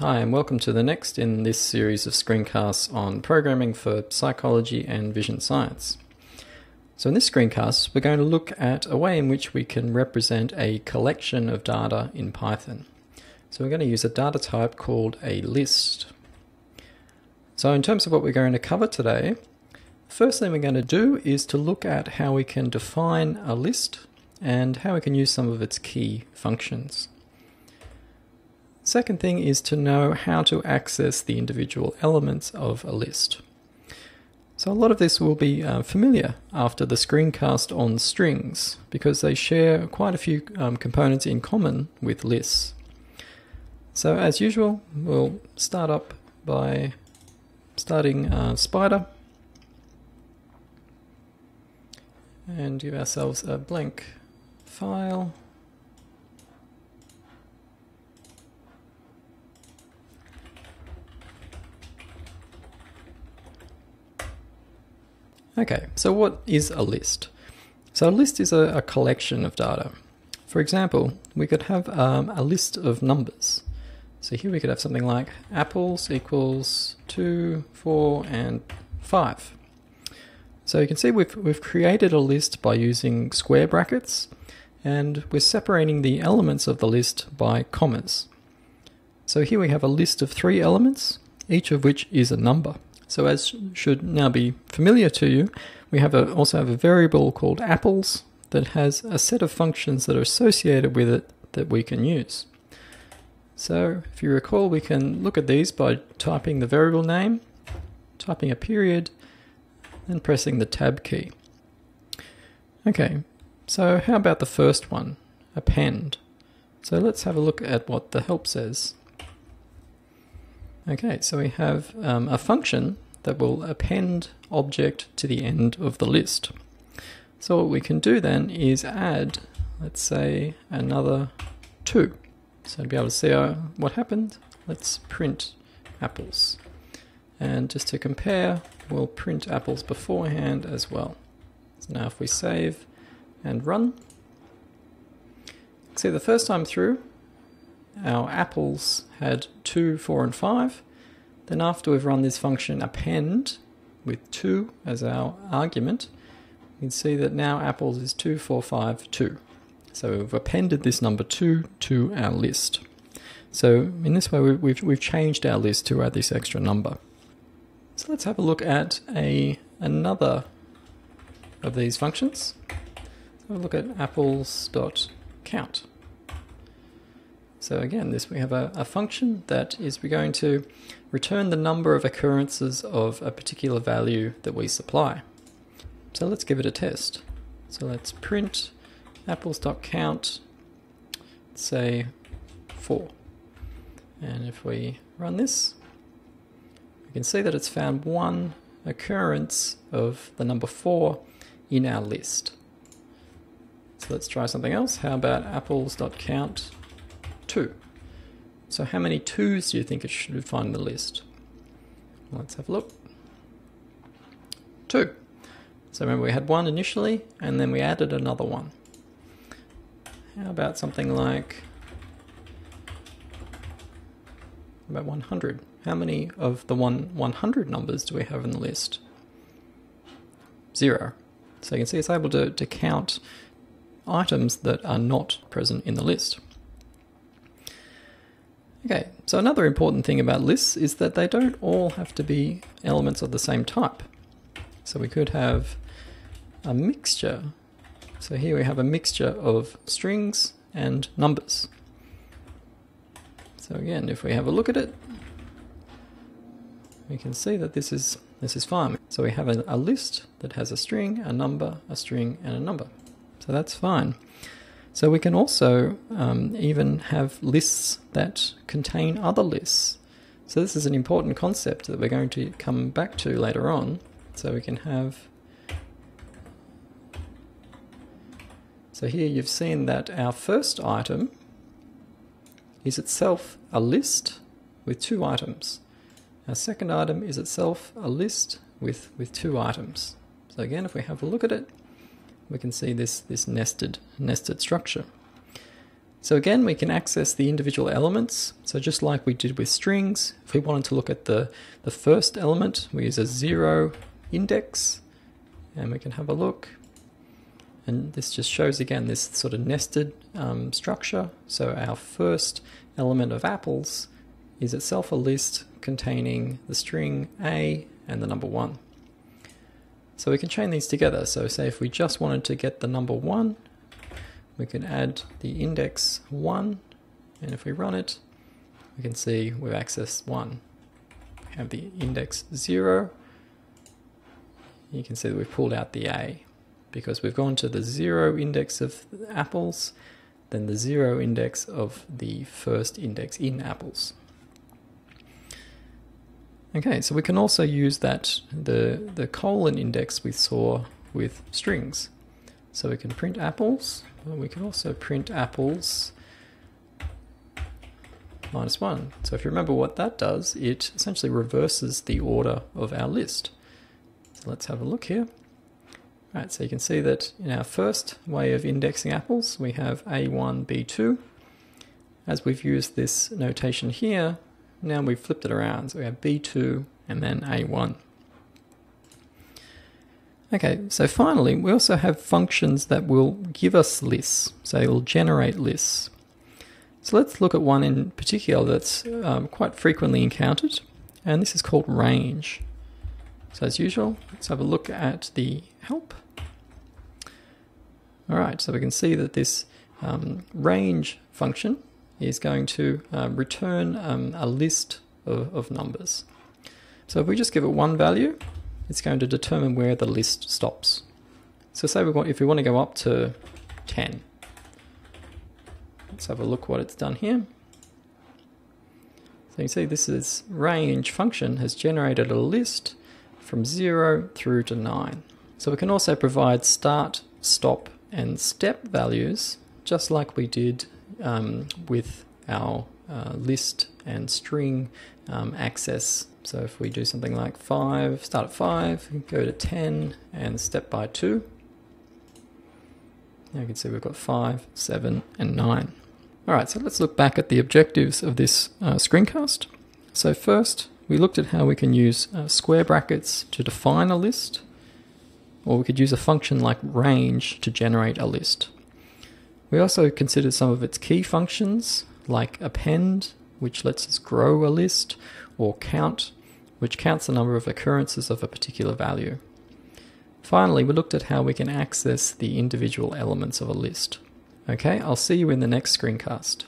Hi, and welcome to the next in this series of screencasts on programming for psychology and vision science. So, in this screencast, we're going to look at a way in which we can represent a collection of data in Python. So, we're going to use a data type called a list. So, in terms of what we're going to cover today, the first thing we're going to do is to look at how we can define a list and how we can use some of its key functions. Second thing is to know how to access the individual elements of a list. So a lot of this will be uh, familiar after the screencast on strings because they share quite a few um, components in common with lists. So as usual, we'll start up by starting uh, Spyder and give ourselves a blank file. Okay, so what is a list? So a list is a, a collection of data. For example, we could have um, a list of numbers. So here we could have something like apples equals 2, 4, and 5. So you can see we've, we've created a list by using square brackets, and we're separating the elements of the list by commas. So here we have a list of three elements, each of which is a number. So as should now be familiar to you, we have a, also have a variable called apples that has a set of functions that are associated with it that we can use. So if you recall, we can look at these by typing the variable name, typing a period, and pressing the tab key. Okay, so how about the first one, append? So let's have a look at what the help says. Okay, so we have um, a function that will append object to the end of the list. So what we can do then is add, let's say, another 2. So to be able to see uh, what happened, let's print apples. And just to compare, we'll print apples beforehand as well. So now if we save and run, see the first time through, our apples had 2, 4, and 5. Then after we've run this function append with 2 as our argument, you can see that now apples is 2, 4, 5, 2. So we've appended this number 2 to our list. So in this way we've, we've changed our list to add this extra number. So let's have a look at a another of these functions. Have a look at apples.count. So again, this we have a, a function that is we're going to return the number of occurrences of a particular value that we supply. So let's give it a test. So let's print apples.count, say 4. And if we run this, we can see that it's found one occurrence of the number 4 in our list. So let's try something else. How about apples.count 2. So how many 2's do you think it should find in the list? Let's have a look. 2. So remember we had one initially and then we added another one. How about something like about 100? How many of the one 100 numbers do we have in the list? Zero. So you can see it's able to, to count items that are not present in the list. Okay, so another important thing about lists is that they don't all have to be elements of the same type. So we could have a mixture. So here we have a mixture of strings and numbers. So again, if we have a look at it, we can see that this is this is fine. So we have a, a list that has a string, a number, a string, and a number. So that's fine. So we can also um, even have lists that contain other lists. So this is an important concept that we're going to come back to later on. So we can have... So here you've seen that our first item is itself a list with two items. Our second item is itself a list with, with two items. So again, if we have a look at it, we can see this, this nested, nested structure. So again, we can access the individual elements. So just like we did with strings, if we wanted to look at the, the first element, we use a zero index and we can have a look. And this just shows again this sort of nested um, structure. So our first element of apples is itself a list containing the string A and the number 1. So we can chain these together. So say if we just wanted to get the number 1, we can add the index 1, and if we run it, we can see we've accessed 1. We have the index 0, you can see that we've pulled out the A because we've gone to the 0 index of apples, then the 0 index of the first index in apples. Okay, so we can also use that the, the colon index we saw with strings. So we can print apples, we can also print apples minus 1. So if you remember what that does, it essentially reverses the order of our list. So let's have a look here. Right, so you can see that in our first way of indexing apples, we have A1, B2. As we've used this notation here, now we've flipped it around. So we have B2 and then A1. Okay, so finally, we also have functions that will give us lists. So it will generate lists. So let's look at one in particular that's um, quite frequently encountered, and this is called range. So as usual, let's have a look at the help. All right, so we can see that this um, range function is going to uh, return um, a list of, of numbers. So if we just give it one value, it's going to determine where the list stops. So say we want, if we want to go up to 10, let's have a look what it's done here. So you see this is range function has generated a list from 0 through to 9. So we can also provide start, stop and step values just like we did um, with our uh, list and string um, access. So if we do something like 5, start at 5, go to 10 and step by 2. Now you can see we've got 5, 7 and 9. Alright, so let's look back at the objectives of this uh, screencast. So first, we looked at how we can use uh, square brackets to define a list, or we could use a function like range to generate a list. We also considered some of its key functions, like append, which lets us grow a list, or count, which counts the number of occurrences of a particular value. Finally, we looked at how we can access the individual elements of a list. Okay, I'll see you in the next screencast.